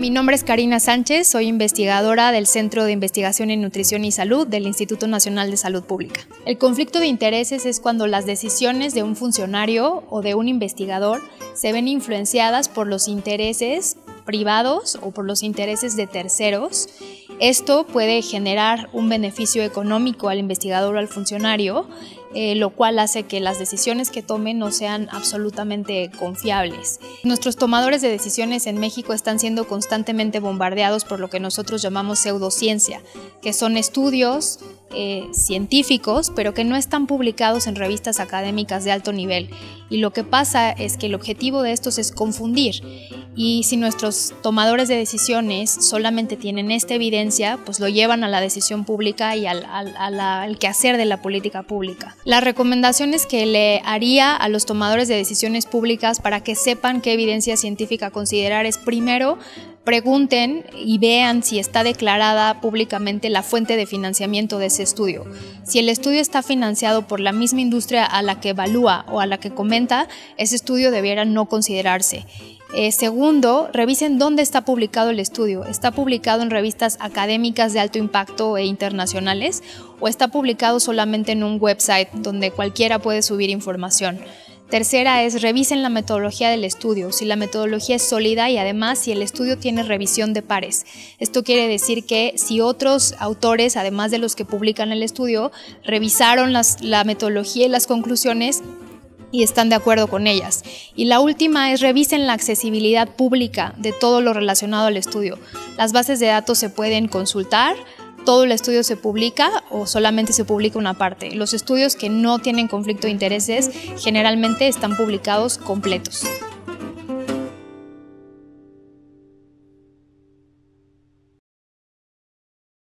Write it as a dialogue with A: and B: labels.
A: Mi nombre es Karina Sánchez, soy investigadora del Centro de Investigación en Nutrición y Salud del Instituto Nacional de Salud Pública. El conflicto de intereses es cuando las decisiones de un funcionario o de un investigador se ven influenciadas por los intereses privados o por los intereses de terceros. Esto puede generar un beneficio económico al investigador o al funcionario, eh, lo cual hace que las decisiones que tomen no sean absolutamente confiables. Nuestros tomadores de decisiones en México están siendo constantemente bombardeados por lo que nosotros llamamos pseudociencia, que son estudios eh, científicos, pero que no están publicados en revistas académicas de alto nivel. Y lo que pasa es que el objetivo de estos es confundir y si nuestros tomadores de decisiones solamente tienen esta evidencia, pues lo llevan a la decisión pública y al, al, quehacer de la política pública. Las recomendaciones que le haría a los tomadores de decisiones públicas para que sepan qué evidencia científica considerar es primero pregunten y vean si está declarada públicamente la fuente de financiamiento de ese estudio. Si el estudio está financiado por la misma industria a la que evalúa o a la que comenta, ese estudio debiera no considerarse. Eh, segundo, revisen dónde está publicado el estudio. ¿Está publicado en revistas académicas de alto impacto e internacionales o está publicado solamente en un website donde cualquiera puede subir información? Tercera es revisen la metodología del estudio, si la metodología es sólida y además si el estudio tiene revisión de pares. Esto quiere decir que si otros autores, además de los que publican el estudio, revisaron la metodología y las conclusiones, y están de acuerdo con ellas. Y la última es revisen la accesibilidad pública de todo lo relacionado al estudio. Las bases de datos se pueden consultar, todo el estudio se publica o solamente se publica una parte. Los estudios que no tienen conflicto de intereses generalmente están publicados completos.